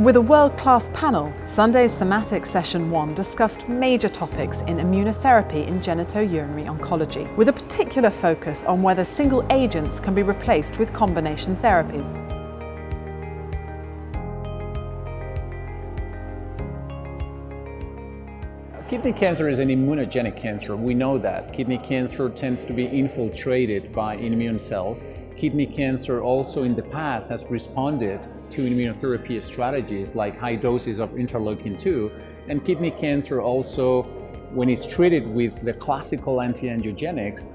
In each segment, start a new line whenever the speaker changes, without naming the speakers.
With a world-class panel, Sunday's Thematic Session 1 discussed major topics in immunotherapy in genitourinary oncology, with a particular focus on whether single agents can be replaced with combination therapies.
Kidney cancer is an immunogenic cancer. We know that. Kidney cancer tends to be infiltrated by immune cells Kidney cancer also in the past has responded to immunotherapy strategies like high doses of interleukin-2 and kidney cancer also when it's treated with the classical anti-angiogenics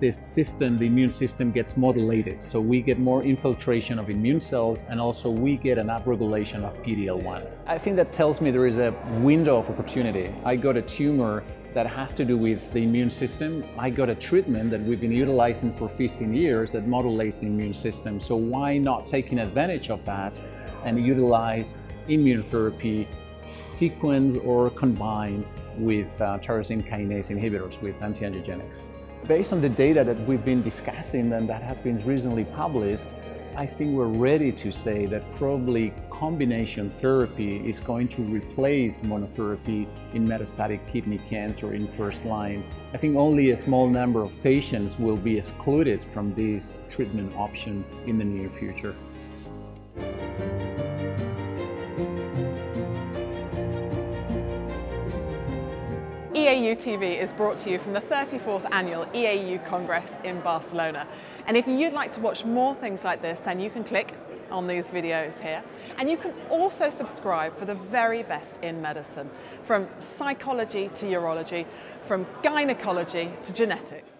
the system, the immune system gets modulated. So we get more infiltration of immune cells and also we get an upregulation of PD-L1. I think that tells me there is a window of opportunity. I got a tumor that has to do with the immune system. I got a treatment that we've been utilizing for 15 years that modulates the immune system. So why not taking advantage of that and utilize immunotherapy sequence or combine with uh, tyrosine kinase inhibitors with anti-angiogenics. Based on the data that we've been discussing and that have been recently published, I think we're ready to say that probably combination therapy is going to replace monotherapy in metastatic kidney cancer in first line. I think only a small number of patients will be excluded from this treatment option in the near future.
EAU TV is brought to you from the 34th annual EAU Congress in Barcelona. And if you'd like to watch more things like this, then you can click on these videos here. And you can also subscribe for the very best in medicine, from psychology to urology, from gynecology to genetics.